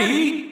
Ready?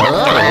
Ready?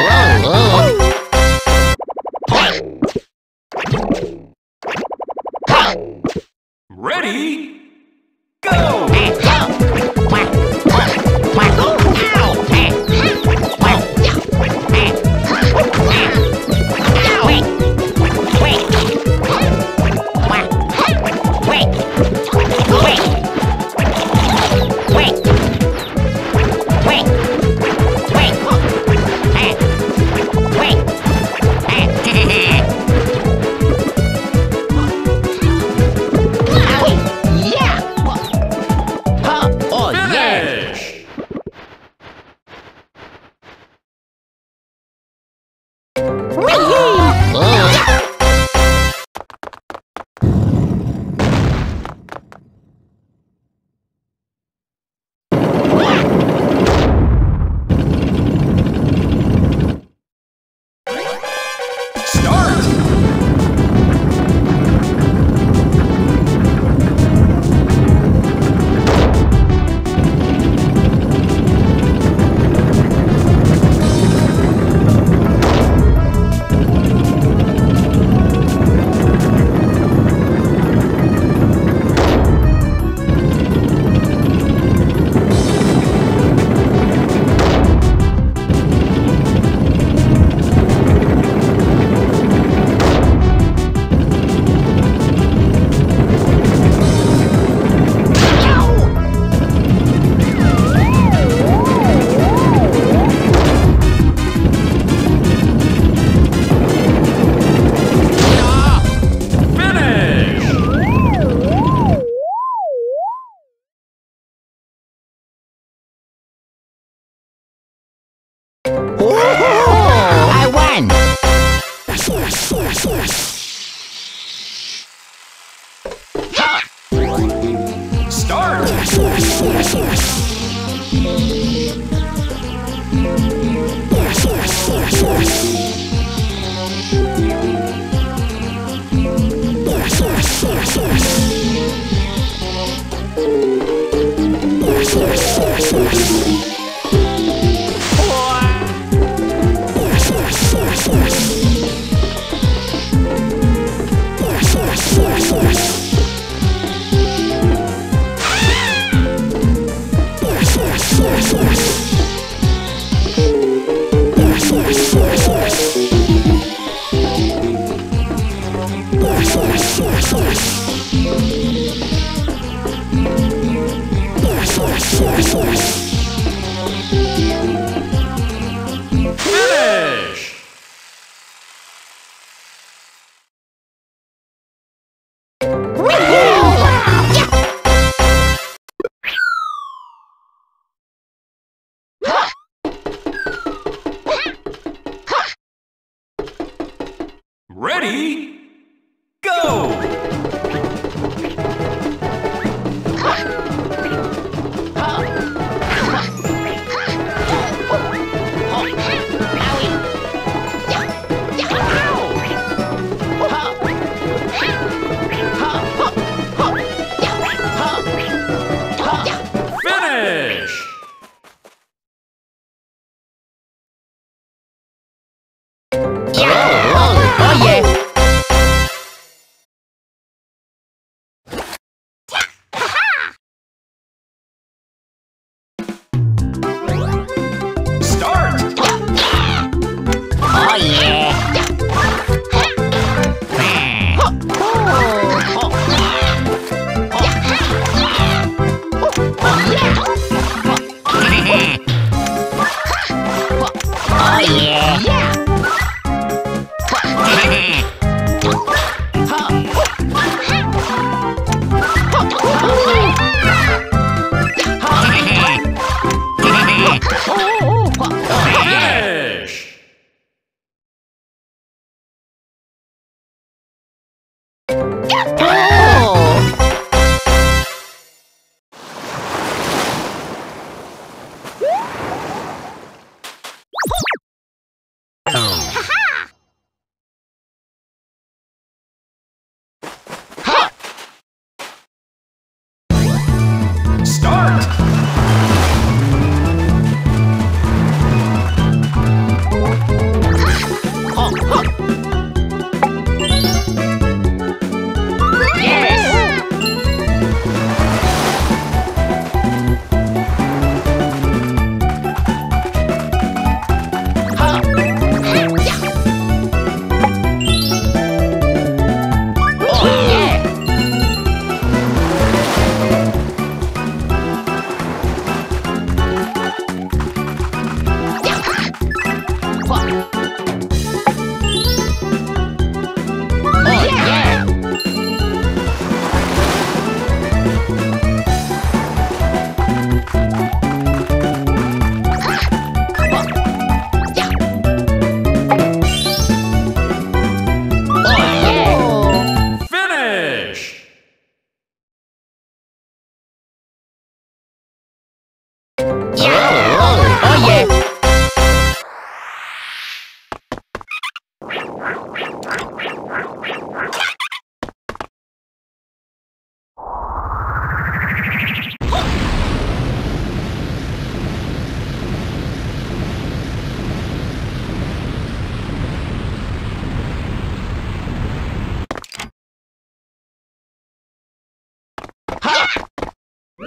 Yeah.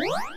Start!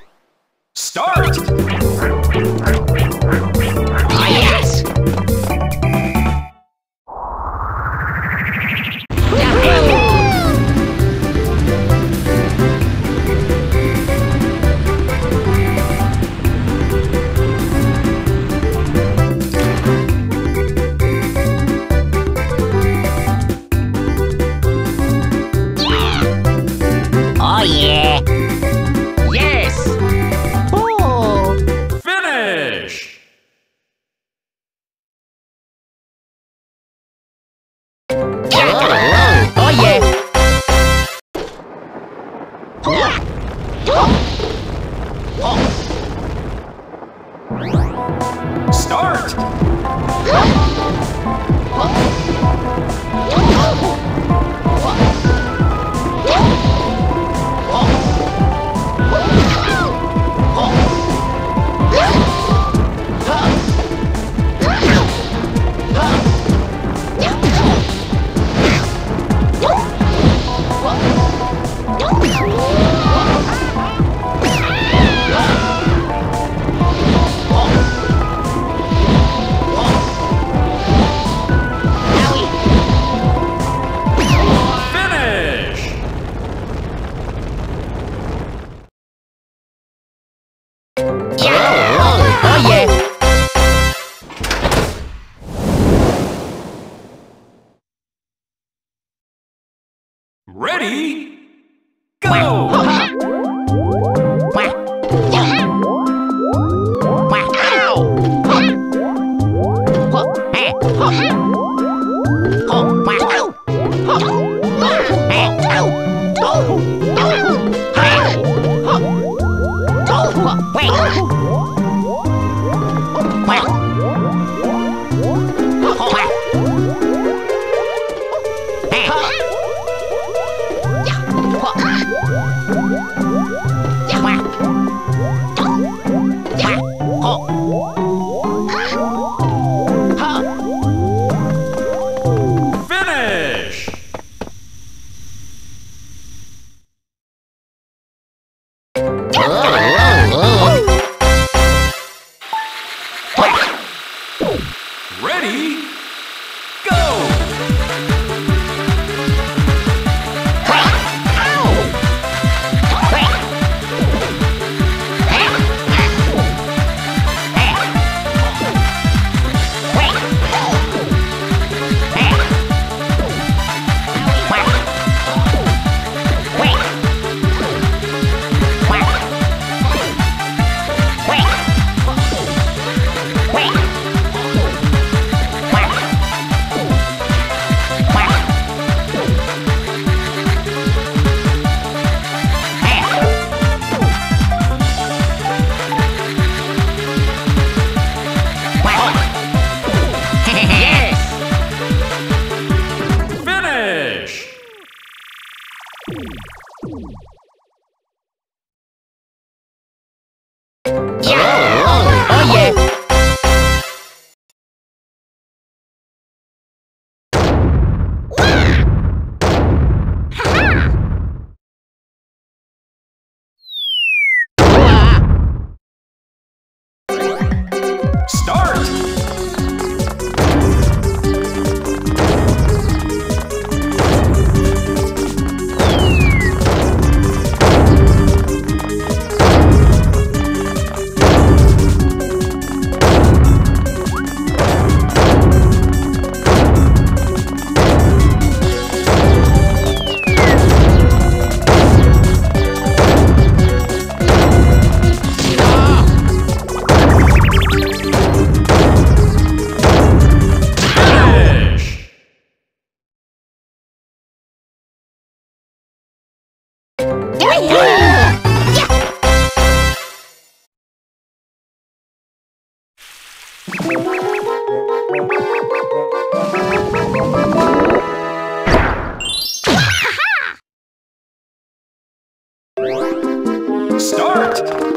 Start!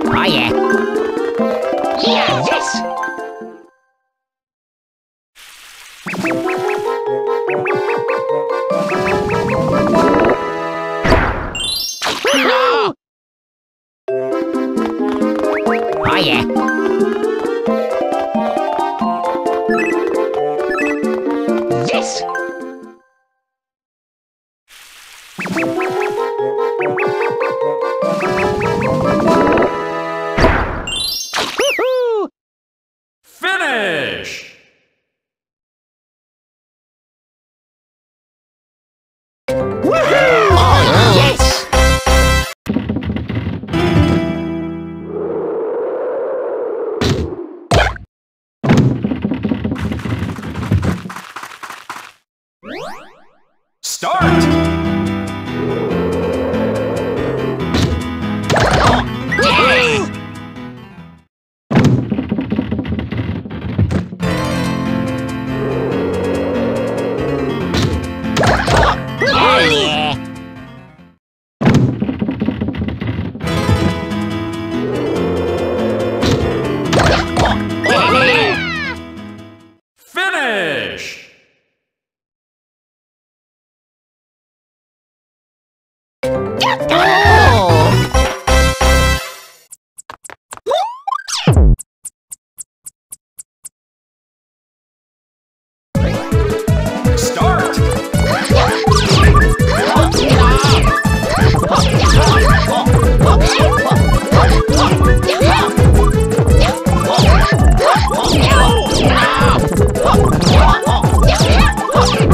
Oh yeah. Yeah, yes.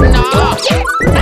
Finish!